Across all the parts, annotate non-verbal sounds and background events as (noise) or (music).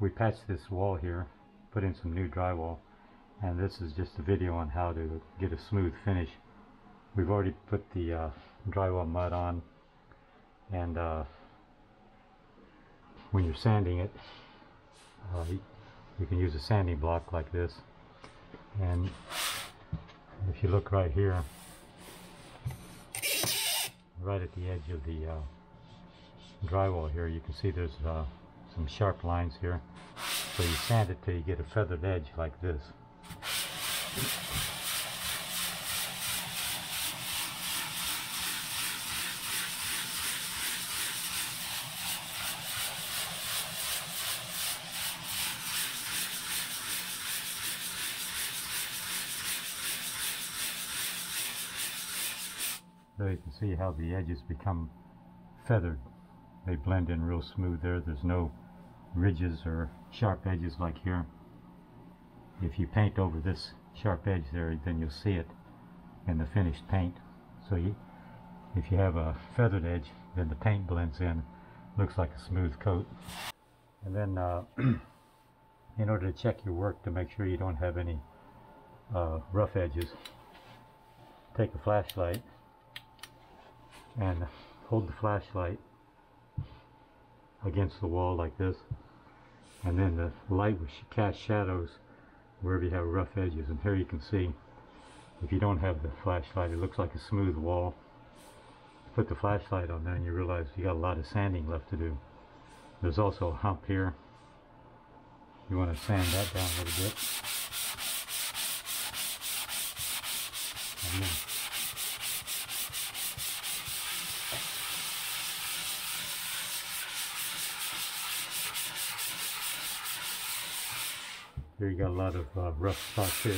we patched this wall here, put in some new drywall, and this is just a video on how to get a smooth finish. We've already put the uh, drywall mud on, and uh, when you're sanding it, uh, you, can use a sanding block like this, and if you look right here, right at the edge of the uh, drywall here, you can see there's uh, some sharp lines here. So you sand it till you get a feathered edge like this. There you can see how the edges become feathered. They blend in real smooth there. There's no ridges or sharp edges like here. If you paint over this sharp edge there, then you'll see it in the finished paint. So you, if you have a feathered edge, then the paint blends in, looks like a smooth coat. And then uh, (clears throat) in order to check your work to make sure you don't have any uh, rough edges, take a flashlight and hold the flashlight against the wall like this and then the light will cast shadows wherever you have rough edges. And here you can see if you don't have the flashlight it looks like a smooth wall. Put the flashlight on there and you realize you got a lot of sanding left to do. There's also a hump here. You want to sand that down a little bit Here you got a lot of uh, rough spots here.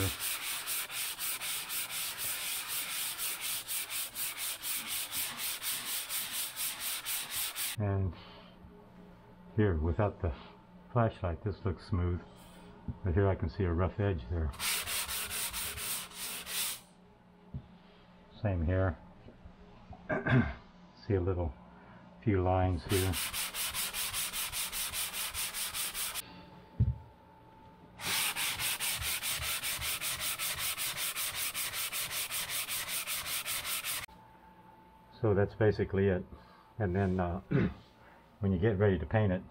And here, without the flashlight, this looks smooth. But here I can see a rough edge there. Same here. (clears throat) see a little few lines here. So that's basically it. And then uh, (clears throat) when you get ready to paint it,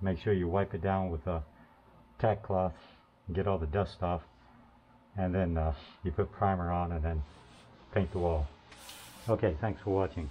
make sure you wipe it down with a tack cloth, get all the dust off, and then uh, you put primer on and then paint the wall. Okay, thanks for watching.